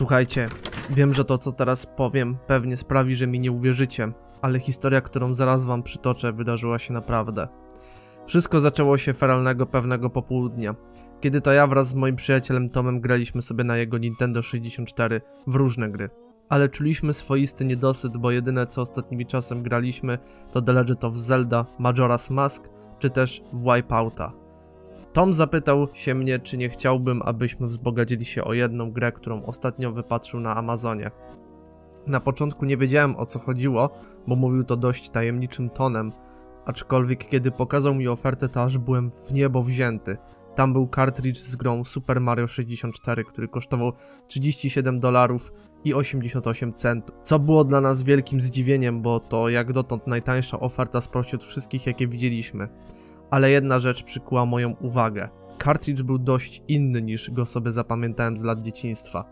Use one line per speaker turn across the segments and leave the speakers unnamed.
Słuchajcie, wiem, że to co teraz powiem pewnie sprawi, że mi nie uwierzycie, ale historia, którą zaraz wam przytoczę, wydarzyła się naprawdę. Wszystko zaczęło się feralnego pewnego popołudnia, kiedy to ja wraz z moim przyjacielem Tomem graliśmy sobie na jego Nintendo 64 w różne gry. Ale czuliśmy swoisty niedosyt, bo jedyne co ostatnimi czasem graliśmy to The Legend of Zelda, Majora's Mask czy też Wipeouta. Tom zapytał się mnie, czy nie chciałbym, abyśmy wzbogacili się o jedną grę, którą ostatnio wypatrzył na Amazonie. Na początku nie wiedziałem o co chodziło, bo mówił to dość tajemniczym tonem, aczkolwiek kiedy pokazał mi ofertę, to aż byłem w niebo wzięty. Tam był kartridż z grą Super Mario 64, który kosztował 37 dolarów i 88 centów, co było dla nas wielkim zdziwieniem, bo to jak dotąd najtańsza oferta spośród wszystkich jakie widzieliśmy. Ale jedna rzecz przykuła moją uwagę. Kartridż był dość inny niż go sobie zapamiętałem z lat dzieciństwa.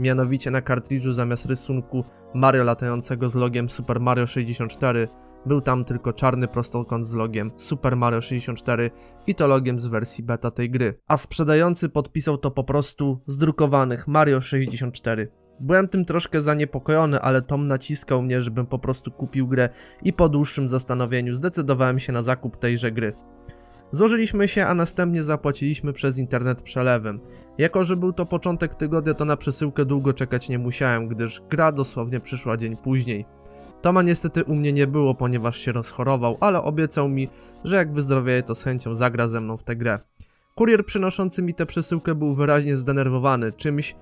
Mianowicie na kartridżu zamiast rysunku Mario latającego z logiem Super Mario 64 był tam tylko czarny prostokąt z logiem Super Mario 64 i to logiem z wersji beta tej gry. A sprzedający podpisał to po prostu z drukowanych Mario 64. Byłem tym troszkę zaniepokojony, ale Tom naciskał mnie, żebym po prostu kupił grę i po dłuższym zastanowieniu zdecydowałem się na zakup tejże gry. Złożyliśmy się, a następnie zapłaciliśmy przez internet przelewem. Jako, że był to początek tygodnia, to na przesyłkę długo czekać nie musiałem, gdyż gra dosłownie przyszła dzień później. Toma niestety u mnie nie było, ponieważ się rozchorował, ale obiecał mi, że jak wyzdrowieje to z chęcią zagra ze mną w tę grę. Kurier przynoszący mi tę przesyłkę był wyraźnie zdenerwowany czymś,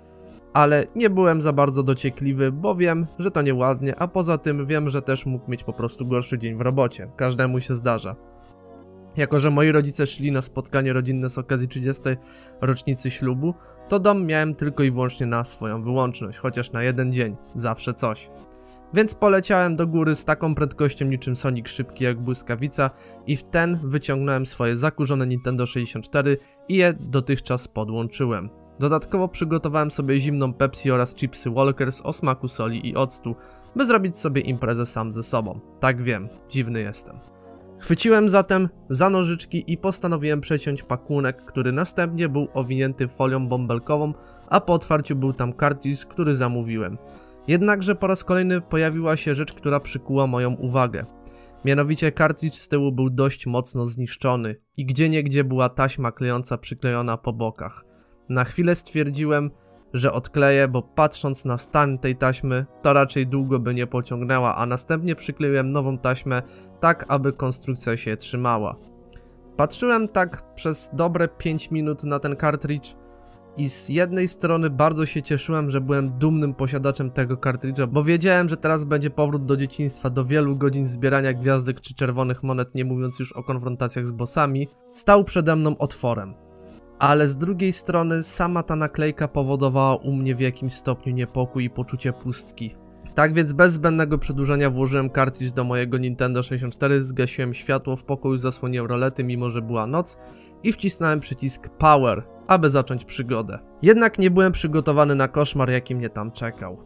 ale nie byłem za bardzo dociekliwy, bo wiem, że to nieładnie, a poza tym wiem, że też mógł mieć po prostu gorszy dzień w robocie. Każdemu się zdarza. Jako, że moi rodzice szli na spotkanie rodzinne z okazji 30. rocznicy ślubu, to dom miałem tylko i wyłącznie na swoją wyłączność, chociaż na jeden dzień, zawsze coś. Więc poleciałem do góry z taką prędkością niczym Sonic szybki jak błyskawica i w ten wyciągnąłem swoje zakurzone Nintendo 64 i je dotychczas podłączyłem. Dodatkowo przygotowałem sobie zimną Pepsi oraz chipsy Walkers o smaku soli i octu, by zrobić sobie imprezę sam ze sobą. Tak wiem, dziwny jestem. Chwyciłem zatem za nożyczki i postanowiłem przeciąć pakunek, który następnie był owinięty folią bąbelkową, a po otwarciu był tam kartridż, który zamówiłem. Jednakże po raz kolejny pojawiła się rzecz, która przykuła moją uwagę. Mianowicie kartridż z tyłu był dość mocno zniszczony i gdzieniegdzie była taśma klejąca przyklejona po bokach. Na chwilę stwierdziłem, że odkleję, bo patrząc na stan tej taśmy, to raczej długo by nie pociągnęła, a następnie przykleiłem nową taśmę, tak aby konstrukcja się trzymała. Patrzyłem tak przez dobre 5 minut na ten kartridż i z jednej strony bardzo się cieszyłem, że byłem dumnym posiadaczem tego kartridża, bo wiedziałem, że teraz będzie powrót do dzieciństwa, do wielu godzin zbierania gwiazdek czy czerwonych monet, nie mówiąc już o konfrontacjach z bossami, stał przede mną otworem ale z drugiej strony sama ta naklejka powodowała u mnie w jakimś stopniu niepokój i poczucie pustki. Tak więc bez zbędnego przedłużania włożyłem kartridż do mojego Nintendo 64, zgasiłem światło w pokoju, zasłoniłem rolety mimo że była noc i wcisnąłem przycisk Power, aby zacząć przygodę. Jednak nie byłem przygotowany na koszmar jaki mnie tam czekał.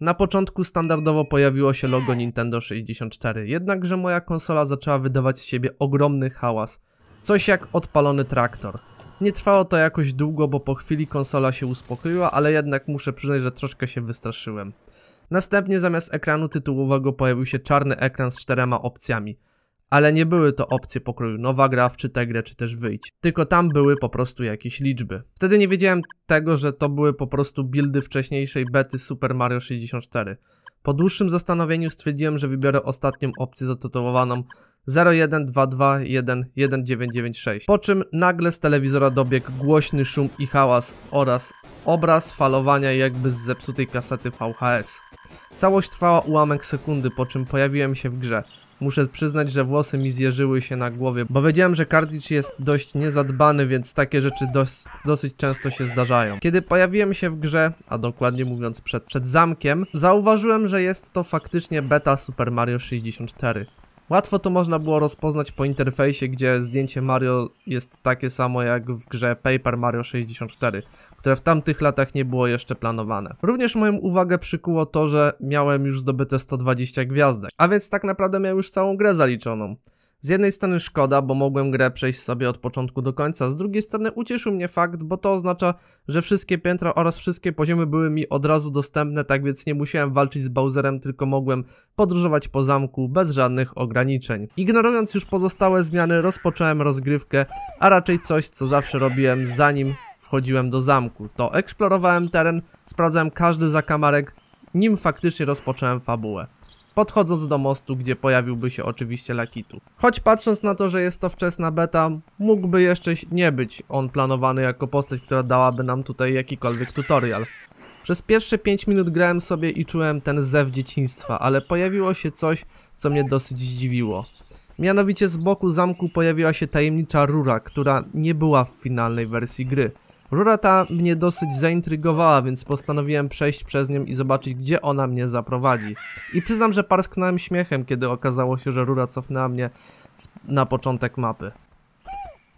Na początku standardowo pojawiło się logo Nintendo 64, jednakże moja konsola zaczęła wydawać z siebie ogromny hałas, coś jak odpalony traktor. Nie trwało to jakoś długo, bo po chwili konsola się uspokoiła, ale jednak muszę przyznać, że troszkę się wystraszyłem. Następnie zamiast ekranu tytułowego pojawił się czarny ekran z czterema opcjami. Ale nie były to opcje pokroju nowa gra, wczytaj grę, czy też wyjdź. Tylko tam były po prostu jakieś liczby. Wtedy nie wiedziałem tego, że to były po prostu buildy wcześniejszej bety Super Mario 64. Po dłuższym zastanowieniu stwierdziłem, że wybiorę ostatnią opcję zatytułowaną 0122111996. Po czym nagle z telewizora dobiegł głośny szum i hałas oraz obraz falowania jakby z zepsutej kasety VHS. Całość trwała ułamek sekundy, po czym pojawiłem się w grze. Muszę przyznać, że włosy mi zjeżyły się na głowie, bo wiedziałem, że kartridż jest dość niezadbany, więc takie rzeczy dos dosyć często się zdarzają. Kiedy pojawiłem się w grze, a dokładnie mówiąc przed, przed zamkiem, zauważyłem, że jest to faktycznie beta Super Mario 64. Łatwo to można było rozpoznać po interfejsie, gdzie zdjęcie Mario jest takie samo jak w grze Paper Mario 64, które w tamtych latach nie było jeszcze planowane. Również moją uwagę przykuło to, że miałem już zdobyte 120 gwiazdek, a więc tak naprawdę miałem już całą grę zaliczoną. Z jednej strony szkoda, bo mogłem grę przejść sobie od początku do końca, z drugiej strony ucieszył mnie fakt, bo to oznacza, że wszystkie piętra oraz wszystkie poziomy były mi od razu dostępne, tak więc nie musiałem walczyć z Bowserem, tylko mogłem podróżować po zamku bez żadnych ograniczeń. Ignorując już pozostałe zmiany, rozpocząłem rozgrywkę, a raczej coś, co zawsze robiłem zanim wchodziłem do zamku. To eksplorowałem teren, sprawdzałem każdy zakamarek, nim faktycznie rozpocząłem fabułę podchodząc do mostu, gdzie pojawiłby się oczywiście Lakitu. Choć patrząc na to, że jest to wczesna beta, mógłby jeszcze nie być on planowany jako postać, która dałaby nam tutaj jakikolwiek tutorial. Przez pierwsze 5 minut grałem sobie i czułem ten zew dzieciństwa, ale pojawiło się coś, co mnie dosyć zdziwiło. Mianowicie z boku zamku pojawiła się tajemnicza rura, która nie była w finalnej wersji gry. Rura ta mnie dosyć zaintrygowała, więc postanowiłem przejść przez nią i zobaczyć, gdzie ona mnie zaprowadzi. I przyznam, że parsknąłem śmiechem, kiedy okazało się, że rura cofnęła mnie na początek mapy.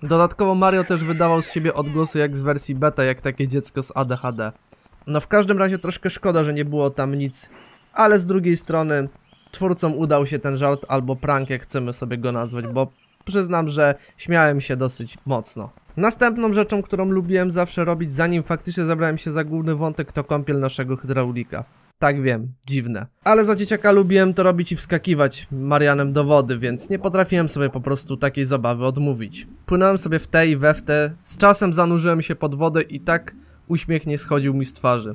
Dodatkowo Mario też wydawał z siebie odgłosy jak z wersji beta, jak takie dziecko z ADHD. No w każdym razie troszkę szkoda, że nie było tam nic, ale z drugiej strony twórcom udał się ten żart albo prank, jak chcemy sobie go nazwać, bo przyznam, że śmiałem się dosyć mocno. Następną rzeczą, którą lubiłem zawsze robić, zanim faktycznie zabrałem się za główny wątek, to kąpiel naszego hydraulika. Tak wiem, dziwne. Ale za dzieciaka lubiłem to robić i wskakiwać Marianem do wody, więc nie potrafiłem sobie po prostu takiej zabawy odmówić. Płynąłem sobie w te i we w te, z czasem zanurzyłem się pod wodę i tak uśmiech nie schodził mi z twarzy.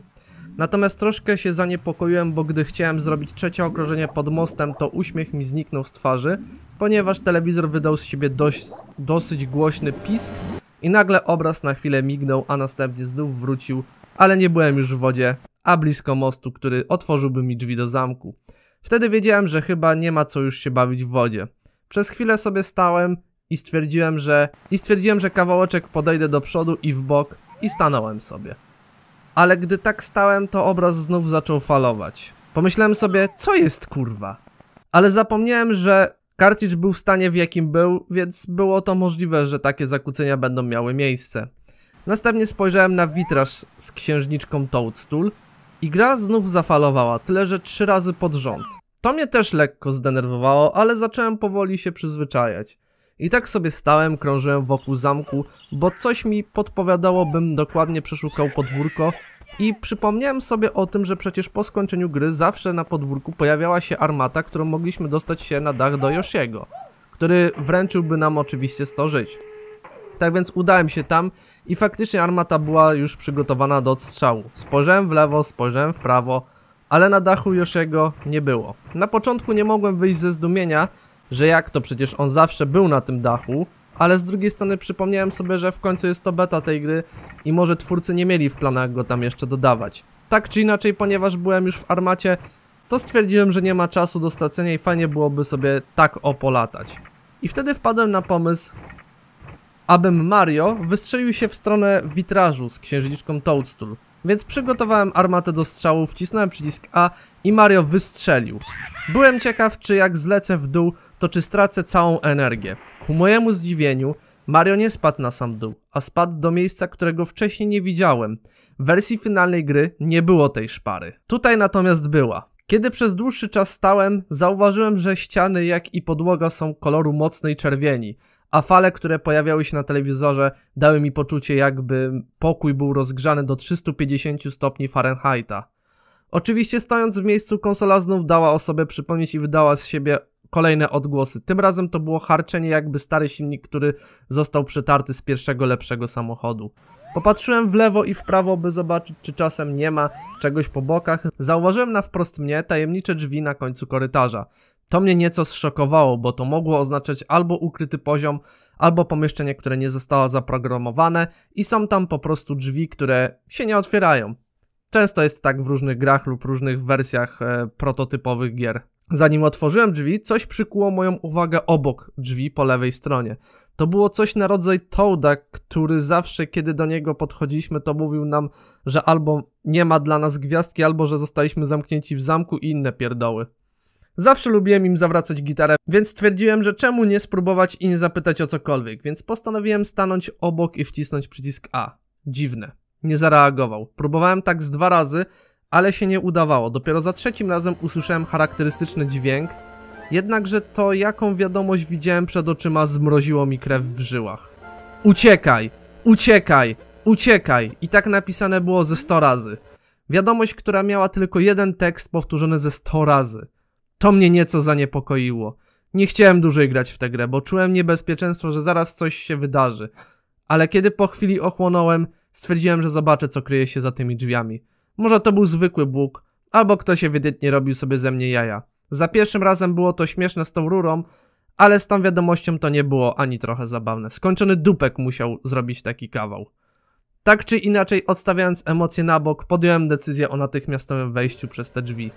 Natomiast troszkę się zaniepokoiłem, bo gdy chciałem zrobić trzecie okrążenie pod mostem, to uśmiech mi zniknął z twarzy, ponieważ telewizor wydał z siebie dość, dosyć głośny pisk i nagle obraz na chwilę mignął, a następnie znów wrócił, ale nie byłem już w wodzie, a blisko mostu, który otworzyłby mi drzwi do zamku. Wtedy wiedziałem, że chyba nie ma co już się bawić w wodzie. Przez chwilę sobie stałem i stwierdziłem, że i stwierdziłem, że kawałeczek podejdę do przodu i w bok i stanąłem sobie ale gdy tak stałem, to obraz znów zaczął falować. Pomyślałem sobie, co jest kurwa? Ale zapomniałem, że kartridż był w stanie w jakim był, więc było to możliwe, że takie zakłócenia będą miały miejsce. Następnie spojrzałem na witraż z księżniczką Toadstool i gra znów zafalowała, tyle że trzy razy pod rząd. To mnie też lekko zdenerwowało, ale zacząłem powoli się przyzwyczajać. I tak sobie stałem, krążyłem wokół zamku, bo coś mi podpowiadało, bym dokładnie przeszukał podwórko i przypomniałem sobie o tym, że przecież po skończeniu gry zawsze na podwórku pojawiała się armata, którą mogliśmy dostać się na dach do Yoshiego, który wręczyłby nam oczywiście 100 żyć. Tak więc udałem się tam i faktycznie armata była już przygotowana do odstrzału. Spojrzałem w lewo, spojrzałem w prawo, ale na dachu Yoshiego nie było. Na początku nie mogłem wyjść ze zdumienia, że jak to przecież on zawsze był na tym dachu, ale z drugiej strony przypomniałem sobie, że w końcu jest to beta tej gry i może twórcy nie mieli w planach go tam jeszcze dodawać. Tak czy inaczej, ponieważ byłem już w armacie, to stwierdziłem, że nie ma czasu do stracenia i fajnie byłoby sobie tak opolatać. I wtedy wpadłem na pomysł, abym Mario wystrzelił się w stronę witrażu z księżniczką Toadstool. Więc przygotowałem armatę do strzału, wcisnąłem przycisk A i Mario wystrzelił. Byłem ciekaw, czy jak zlecę w dół, to czy stracę całą energię. Ku mojemu zdziwieniu, Mario nie spadł na sam dół, a spadł do miejsca, którego wcześniej nie widziałem. W wersji finalnej gry nie było tej szpary. Tutaj natomiast była. Kiedy przez dłuższy czas stałem, zauważyłem, że ściany jak i podłoga są koloru mocnej czerwieni, a fale, które pojawiały się na telewizorze, dały mi poczucie, jakby pokój był rozgrzany do 350 stopni Fahrenheita. Oczywiście stojąc w miejscu konsola znów dała o sobie przypomnieć i wydała z siebie kolejne odgłosy. Tym razem to było harczenie jakby stary silnik, który został przetarty z pierwszego lepszego samochodu. Popatrzyłem w lewo i w prawo, by zobaczyć, czy czasem nie ma czegoś po bokach. Zauważyłem na wprost mnie tajemnicze drzwi na końcu korytarza. To mnie nieco zszokowało, bo to mogło oznaczać albo ukryty poziom, albo pomieszczenie, które nie zostało zaprogramowane i są tam po prostu drzwi, które się nie otwierają. Często jest tak w różnych grach lub różnych wersjach e, prototypowych gier. Zanim otworzyłem drzwi, coś przykuło moją uwagę obok drzwi po lewej stronie. To było coś na rodzaj Toada, który zawsze, kiedy do niego podchodziliśmy, to mówił nam, że albo nie ma dla nas gwiazdki, albo że zostaliśmy zamknięci w zamku i inne pierdoły. Zawsze lubiłem im zawracać gitarę, więc stwierdziłem, że czemu nie spróbować i nie zapytać o cokolwiek, więc postanowiłem stanąć obok i wcisnąć przycisk A. Dziwne. Nie zareagował. Próbowałem tak z dwa razy, ale się nie udawało. Dopiero za trzecim razem usłyszałem charakterystyczny dźwięk, jednakże to jaką wiadomość widziałem przed oczyma zmroziło mi krew w żyłach. Uciekaj! Uciekaj! Uciekaj! I tak napisane było ze 100 razy. Wiadomość, która miała tylko jeden tekst powtórzony ze 100 razy. To mnie nieco zaniepokoiło. Nie chciałem dłużej grać w tę grę, bo czułem niebezpieczeństwo, że zaraz coś się wydarzy. Ale kiedy po chwili ochłonąłem, stwierdziłem, że zobaczę, co kryje się za tymi drzwiami. Może to był zwykły Bóg, albo ktoś ewidentnie robił sobie ze mnie jaja. Za pierwszym razem było to śmieszne z tą rurą, ale z tą wiadomością to nie było ani trochę zabawne. Skończony dupek musiał zrobić taki kawał. Tak czy inaczej, odstawiając emocje na bok, podjąłem decyzję o natychmiastowym wejściu przez te drzwi.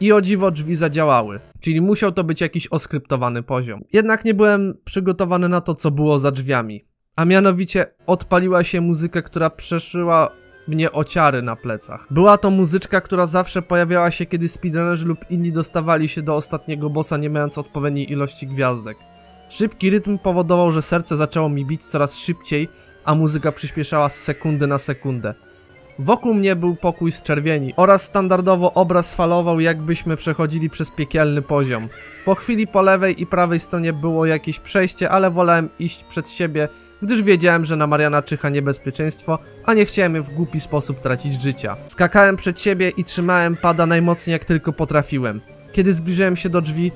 I o dziwo drzwi zadziałały, czyli musiał to być jakiś oskryptowany poziom. Jednak nie byłem przygotowany na to, co było za drzwiami. A mianowicie odpaliła się muzyka, która przeszyła mnie ociary na plecach. Była to muzyczka, która zawsze pojawiała się, kiedy speedrunnerzy lub inni dostawali się do ostatniego bossa, nie mając odpowiedniej ilości gwiazdek. Szybki rytm powodował, że serce zaczęło mi bić coraz szybciej, a muzyka przyspieszała z sekundy na sekundę. Wokół mnie był pokój z czerwieni oraz standardowo obraz falował jakbyśmy przechodzili przez piekielny poziom. Po chwili po lewej i prawej stronie było jakieś przejście, ale wolałem iść przed siebie, gdyż wiedziałem, że na Mariana czyha niebezpieczeństwo, a nie chciałem w głupi sposób tracić życia. Skakałem przed siebie i trzymałem pada najmocniej jak tylko potrafiłem. Kiedy zbliżyłem się do drzwi,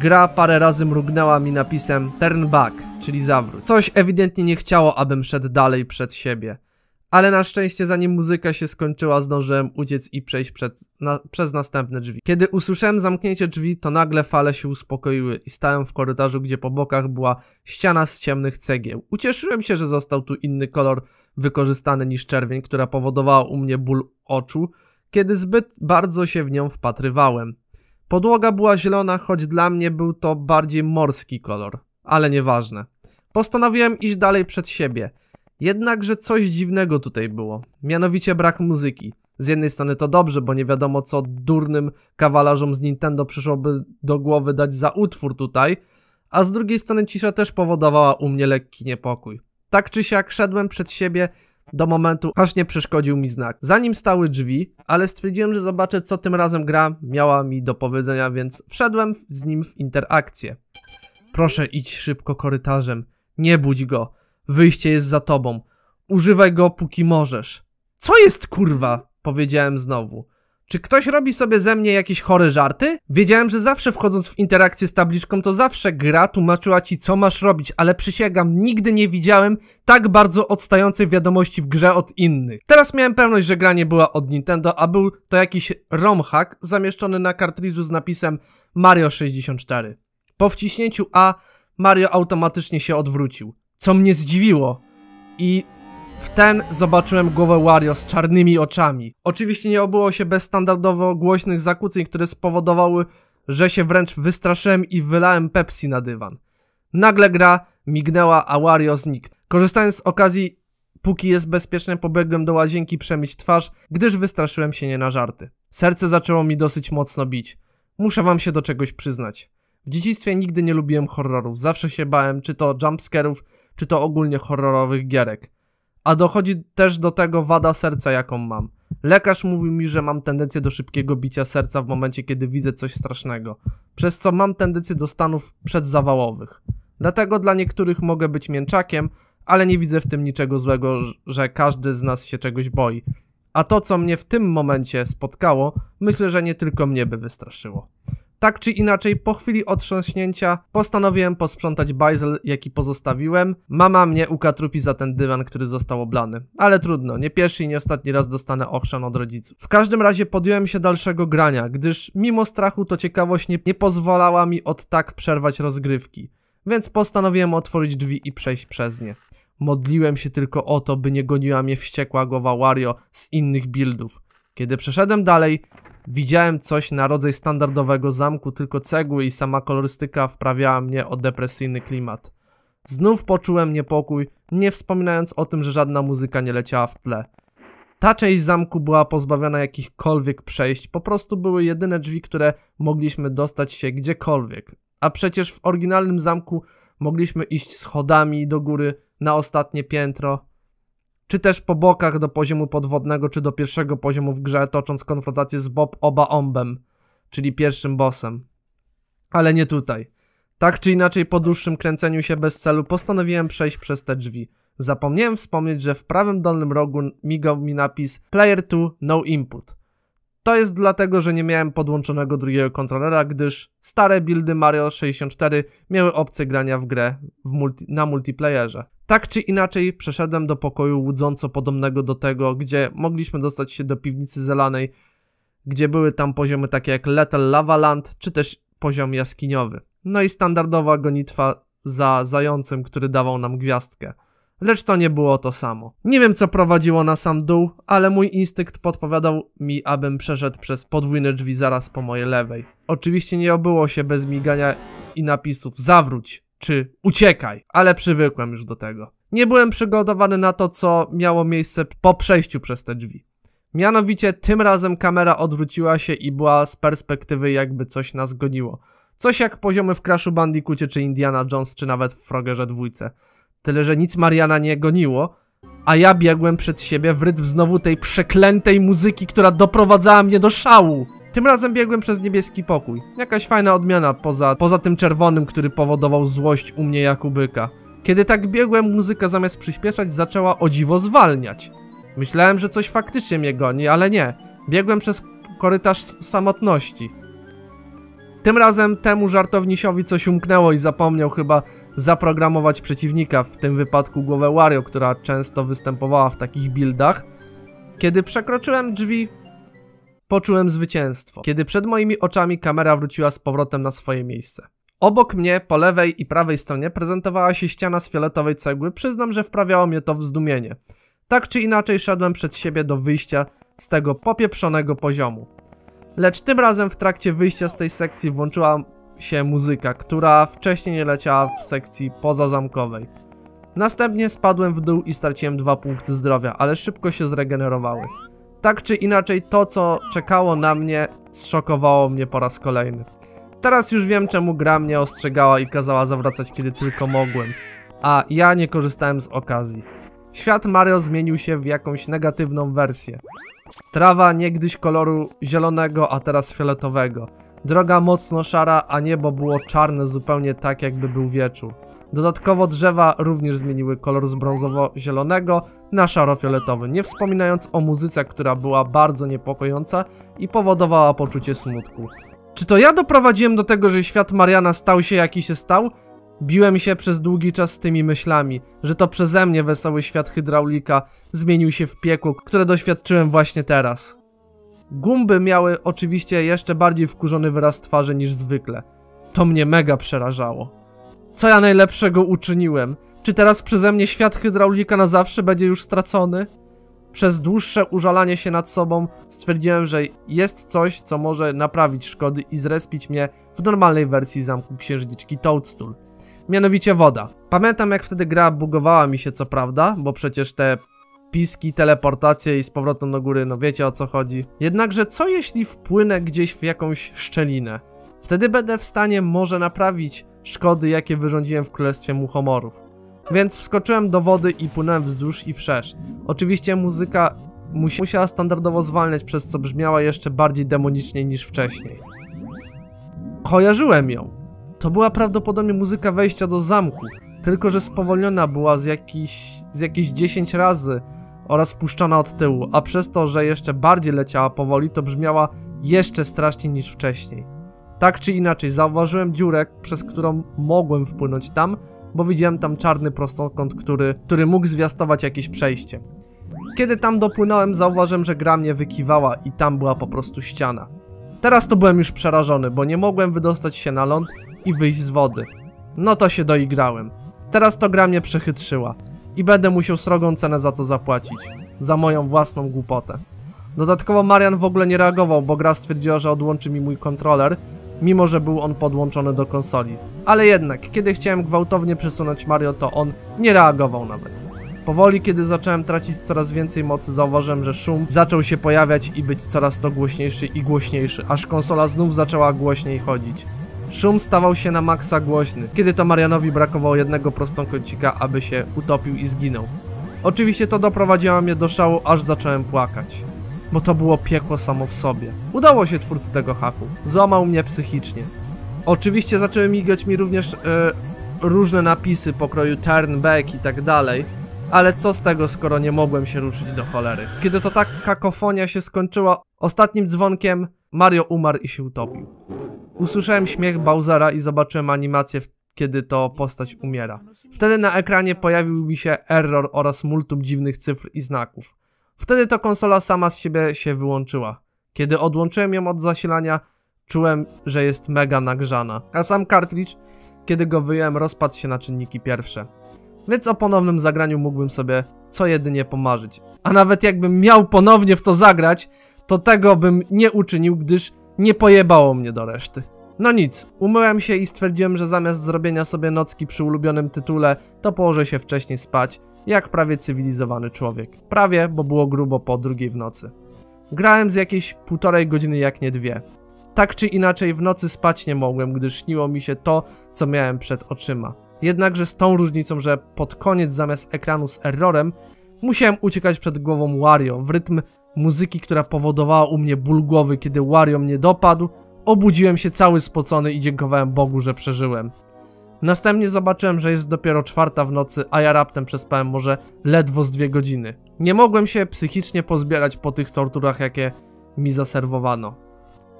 gra parę razy mrugnęła mi napisem turn back, czyli zawróć. Coś ewidentnie nie chciało, abym szedł dalej przed siebie. Ale na szczęście zanim muzyka się skończyła zdążyłem uciec i przejść przed, na, przez następne drzwi. Kiedy usłyszałem zamknięcie drzwi, to nagle fale się uspokoiły i stałem w korytarzu, gdzie po bokach była ściana z ciemnych cegieł. Ucieszyłem się, że został tu inny kolor wykorzystany niż czerwień, która powodowała u mnie ból oczu, kiedy zbyt bardzo się w nią wpatrywałem. Podłoga była zielona, choć dla mnie był to bardziej morski kolor, ale nieważne. Postanowiłem iść dalej przed siebie. Jednakże coś dziwnego tutaj było, mianowicie brak muzyki. Z jednej strony to dobrze, bo nie wiadomo co durnym kawalarzom z Nintendo przyszłoby do głowy dać za utwór tutaj, a z drugiej strony cisza też powodowała u mnie lekki niepokój. Tak czy siak szedłem przed siebie do momentu, aż nie przeszkodził mi znak. Zanim stały drzwi, ale stwierdziłem, że zobaczę co tym razem gra miała mi do powiedzenia, więc wszedłem z nim w interakcję. Proszę idź szybko korytarzem, nie budź go. Wyjście jest za tobą. Używaj go póki możesz. Co jest kurwa? Powiedziałem znowu. Czy ktoś robi sobie ze mnie jakieś chore żarty? Wiedziałem, że zawsze wchodząc w interakcję z tabliczką, to zawsze gra tłumaczyła ci, co masz robić, ale przysięgam, nigdy nie widziałem tak bardzo odstającej wiadomości w grze od innych. Teraz miałem pewność, że gra nie była od Nintendo, a był to jakiś ROM hack zamieszczony na kartridżu z napisem Mario 64. Po wciśnięciu A, Mario automatycznie się odwrócił co mnie zdziwiło. I w ten zobaczyłem głowę Wario z czarnymi oczami. Oczywiście nie obyło się bez standardowo głośnych zakłóceń, które spowodowały, że się wręcz wystraszyłem i wylałem Pepsi na dywan. Nagle gra mignęła, a Wario znikł. Korzystając z okazji, póki jest bezpieczne, pobiegłem do łazienki przemyć twarz, gdyż wystraszyłem się nie na żarty. Serce zaczęło mi dosyć mocno bić. Muszę wam się do czegoś przyznać. W dzieciństwie nigdy nie lubiłem horrorów, zawsze się bałem czy to jumpscarów, czy to ogólnie horrorowych gierek. A dochodzi też do tego wada serca, jaką mam. Lekarz mówił mi, że mam tendencję do szybkiego bicia serca w momencie, kiedy widzę coś strasznego, przez co mam tendencję do stanów przedzawałowych. Dlatego dla niektórych mogę być mięczakiem, ale nie widzę w tym niczego złego, że każdy z nas się czegoś boi. A to, co mnie w tym momencie spotkało, myślę, że nie tylko mnie by wystraszyło. Tak czy inaczej, po chwili otrząśnięcia postanowiłem posprzątać bajzel, jaki pozostawiłem. Mama mnie ukatrupi za ten dywan, który został oblany. Ale trudno, nie pierwszy i nie ostatni raz dostanę ochrzan od rodziców. W każdym razie podjąłem się dalszego grania, gdyż mimo strachu to ciekawość nie, nie pozwalała mi od tak przerwać rozgrywki. Więc postanowiłem otworzyć drzwi i przejść przez nie. Modliłem się tylko o to, by nie goniła mnie wściekła głowa Wario z innych buildów. Kiedy przeszedłem dalej, Widziałem coś na rodzaj standardowego zamku, tylko cegły i sama kolorystyka wprawiała mnie o depresyjny klimat. Znów poczułem niepokój, nie wspominając o tym, że żadna muzyka nie leciała w tle. Ta część zamku była pozbawiona jakichkolwiek przejść, po prostu były jedyne drzwi, które mogliśmy dostać się gdziekolwiek. A przecież w oryginalnym zamku mogliśmy iść schodami do góry na ostatnie piętro, czy też po bokach do poziomu podwodnego, czy do pierwszego poziomu w grze, tocząc konfrontację z Bob Oba Ombem, czyli pierwszym bossem. Ale nie tutaj. Tak czy inaczej, po dłuższym kręceniu się bez celu, postanowiłem przejść przez te drzwi. Zapomniałem wspomnieć, że w prawym dolnym rogu migał mi napis Player 2 No Input. To jest dlatego, że nie miałem podłączonego drugiego kontrolera, gdyż stare buildy Mario 64 miały opcję grania w grę w multi na multiplayerze. Tak czy inaczej przeszedłem do pokoju łudząco podobnego do tego, gdzie mogliśmy dostać się do piwnicy zelanej, gdzie były tam poziomy takie jak Little Lava Land, czy też poziom jaskiniowy. No i standardowa gonitwa za zającem, który dawał nam gwiazdkę. Lecz to nie było to samo. Nie wiem co prowadziło na sam dół, ale mój instynkt podpowiadał mi, abym przeszedł przez podwójne drzwi zaraz po mojej lewej. Oczywiście nie obyło się bez migania i napisów zawróć czy uciekaj, ale przywykłem już do tego. Nie byłem przygotowany na to, co miało miejsce po przejściu przez te drzwi. Mianowicie tym razem kamera odwróciła się i była z perspektywy jakby coś nas goniło. Coś jak poziomy w Crashu Bandicoocie czy Indiana Jones czy nawet w Frogerze dwójce. Tyle, że nic Mariana nie goniło, a ja biegłem przed siebie w rytm znowu tej przeklętej muzyki, która doprowadzała mnie do szału. Tym razem biegłem przez niebieski pokój. Jakaś fajna odmiana poza, poza tym czerwonym, który powodował złość u mnie jak u byka. Kiedy tak biegłem, muzyka zamiast przyspieszać zaczęła o dziwo zwalniać. Myślałem, że coś faktycznie mnie goni, ale nie. Biegłem przez korytarz samotności. Tym razem temu żartownisiowi coś umknęło i zapomniał chyba zaprogramować przeciwnika, w tym wypadku głowę Wario, która często występowała w takich buildach. Kiedy przekroczyłem drzwi, poczułem zwycięstwo, kiedy przed moimi oczami kamera wróciła z powrotem na swoje miejsce. Obok mnie, po lewej i prawej stronie, prezentowała się ściana z fioletowej cegły, przyznam, że wprawiało mnie to w zdumienie. Tak czy inaczej szedłem przed siebie do wyjścia z tego popieprzonego poziomu. Lecz tym razem w trakcie wyjścia z tej sekcji włączyła się muzyka, która wcześniej nie leciała w sekcji pozazamkowej. Następnie spadłem w dół i straciłem dwa punkty zdrowia, ale szybko się zregenerowały. Tak czy inaczej, to co czekało na mnie, zszokowało mnie po raz kolejny. Teraz już wiem, czemu gra mnie ostrzegała i kazała zawracać, kiedy tylko mogłem, a ja nie korzystałem z okazji. Świat Mario zmienił się w jakąś negatywną wersję. Trawa niegdyś koloru zielonego, a teraz fioletowego. Droga mocno szara, a niebo było czarne zupełnie tak, jakby był wieczór. Dodatkowo drzewa również zmieniły kolor z brązowo-zielonego na szaro-fioletowy, nie wspominając o muzyce, która była bardzo niepokojąca i powodowała poczucie smutku. Czy to ja doprowadziłem do tego, że świat Mariana stał się jaki się stał? Biłem się przez długi czas z tymi myślami, że to przeze mnie wesoły świat hydraulika zmienił się w piekło, które doświadczyłem właśnie teraz. Gumby miały oczywiście jeszcze bardziej wkurzony wyraz twarzy niż zwykle. To mnie mega przerażało. Co ja najlepszego uczyniłem? Czy teraz przeze mnie świat hydraulika na zawsze będzie już stracony? Przez dłuższe użalanie się nad sobą stwierdziłem, że jest coś, co może naprawić szkody i zrespić mnie w normalnej wersji zamku księżniczki Toadstool. Mianowicie woda. Pamiętam jak wtedy gra bugowała mi się co prawda, bo przecież te piski, teleportacje i z powrotem do góry, no wiecie o co chodzi. Jednakże co jeśli wpłynę gdzieś w jakąś szczelinę? Wtedy będę w stanie może naprawić szkody, jakie wyrządziłem w Królestwie Muchomorów. Więc wskoczyłem do wody i płynąłem wzdłuż i wszerz. Oczywiście muzyka musi musiała standardowo zwalniać, przez co brzmiała jeszcze bardziej demonicznie niż wcześniej. Kojarzyłem ją. To była prawdopodobnie muzyka wejścia do zamku, tylko że spowolniona była z jakichś z jakieś 10 razy oraz puszczana od tyłu, a przez to, że jeszcze bardziej leciała powoli, to brzmiała jeszcze straszniej niż wcześniej. Tak czy inaczej, zauważyłem dziurę, przez którą mogłem wpłynąć tam, bo widziałem tam czarny prostokąt, który, który mógł zwiastować jakieś przejście. Kiedy tam dopłynąłem, zauważyłem, że gra mnie wykiwała i tam była po prostu ściana. Teraz to byłem już przerażony, bo nie mogłem wydostać się na ląd i wyjść z wody. No to się doigrałem. Teraz to gra mnie przechytrzyła i będę musiał srogą cenę za to zapłacić. Za moją własną głupotę. Dodatkowo Marian w ogóle nie reagował, bo gra stwierdziła, że odłączy mi mój kontroler mimo że był on podłączony do konsoli. Ale jednak, kiedy chciałem gwałtownie przesunąć Mario, to on nie reagował nawet. Powoli, kiedy zacząłem tracić coraz więcej mocy, zauważyłem, że szum zaczął się pojawiać i być coraz to głośniejszy i głośniejszy, aż konsola znów zaczęła głośniej chodzić. Szum stawał się na maksa głośny, kiedy to Marianowi brakowało jednego prostokącika, aby się utopił i zginął. Oczywiście to doprowadziło mnie do szału, aż zacząłem płakać. Bo to było piekło samo w sobie. Udało się twórcy tego haku. Złamał mnie psychicznie. Oczywiście zaczęły migać mi również e, różne napisy pokroju turn back i tak dalej. Ale co z tego, skoro nie mogłem się ruszyć do cholery? Kiedy to tak kakofonia się skończyła, ostatnim dzwonkiem Mario umarł i się utopił. Usłyszałem śmiech Bowsera i zobaczyłem animację, kiedy to postać umiera. Wtedy na ekranie pojawił mi się error oraz multum dziwnych cyfr i znaków. Wtedy to konsola sama z siebie się wyłączyła. Kiedy odłączyłem ją od zasilania, czułem, że jest mega nagrzana. A sam kartridż, kiedy go wyjąłem, rozpadł się na czynniki pierwsze. Więc o ponownym zagraniu mógłbym sobie co jedynie pomarzyć. A nawet jakbym miał ponownie w to zagrać, to tego bym nie uczynił, gdyż nie pojebało mnie do reszty. No nic, umyłem się i stwierdziłem, że zamiast zrobienia sobie nocki przy ulubionym tytule, to położę się wcześniej spać, jak prawie cywilizowany człowiek. Prawie, bo było grubo po drugiej w nocy. Grałem z jakieś półtorej godziny, jak nie dwie. Tak czy inaczej w nocy spać nie mogłem, gdyż śniło mi się to, co miałem przed oczyma. Jednakże z tą różnicą, że pod koniec zamiast ekranu z errorem, musiałem uciekać przed głową Wario w rytm muzyki, która powodowała u mnie ból głowy, kiedy Wario mnie dopadł, obudziłem się cały spocony i dziękowałem Bogu, że przeżyłem. Następnie zobaczyłem, że jest dopiero czwarta w nocy, a ja raptem przespałem może ledwo z dwie godziny. Nie mogłem się psychicznie pozbierać po tych torturach, jakie mi zaserwowano.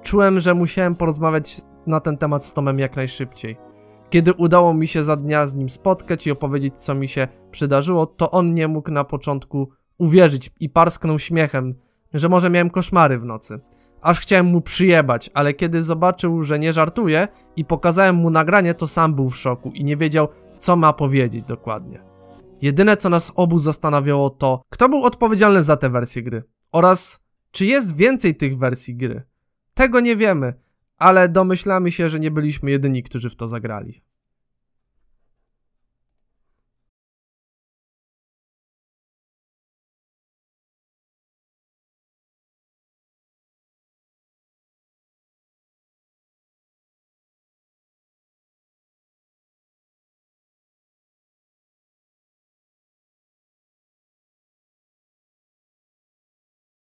Czułem, że musiałem porozmawiać na ten temat z Tomem jak najszybciej. Kiedy udało mi się za dnia z nim spotkać i opowiedzieć, co mi się przydarzyło, to on nie mógł na początku uwierzyć i parsknął śmiechem, że może miałem koszmary w nocy. Aż chciałem mu przyjebać, ale kiedy zobaczył, że nie żartuję i pokazałem mu nagranie, to sam był w szoku i nie wiedział, co ma powiedzieć dokładnie. Jedyne, co nas obu zastanawiało, to kto był odpowiedzialny za tę wersję gry oraz czy jest więcej tych wersji gry. Tego nie wiemy, ale domyślamy się, że nie byliśmy jedyni, którzy w to zagrali.